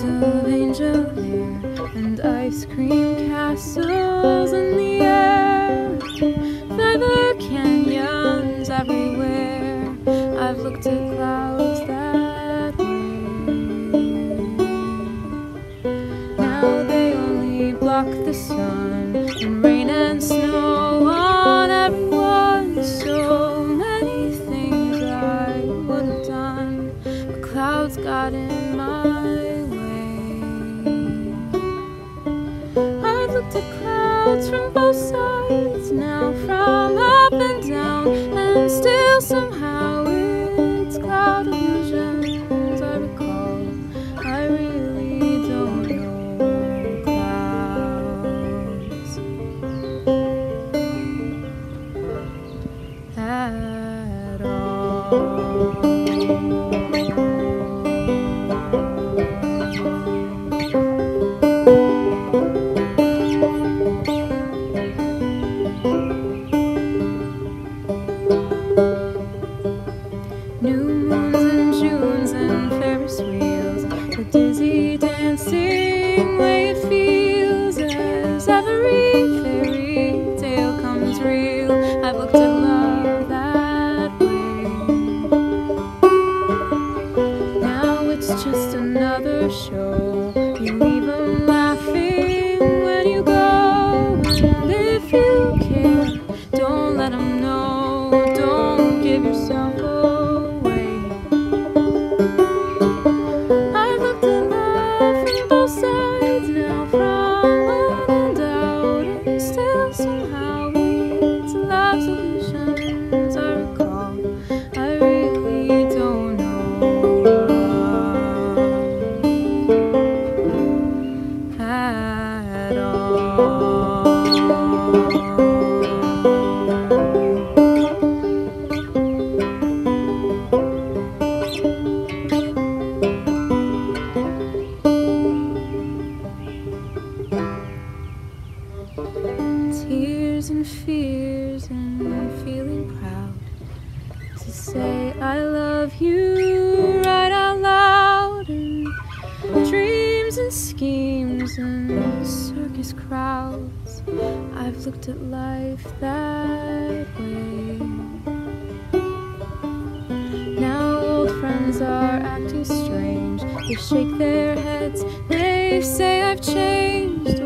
Of angel hair and ice cream castles in the air. Looked at clouds that way. Now they only block the sun and rain and snow on everyone. So many things I would have done, but clouds got in my way. I've looked at clouds from both sides now, from up and down, and still somehow New moons and Junes and Ferris wheels, the dizzy dancing Tears and fears and feeling proud to say I love you circus crowds. I've looked at life that way. Now old friends are acting strange. They shake their heads. They say I've changed.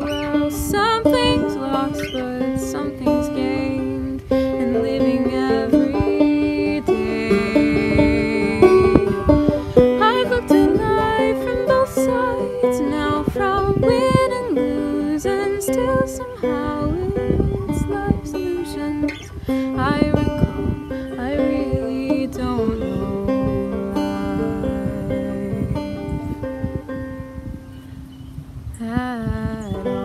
and still somehow it's like solutions I recall I really don't know life at all.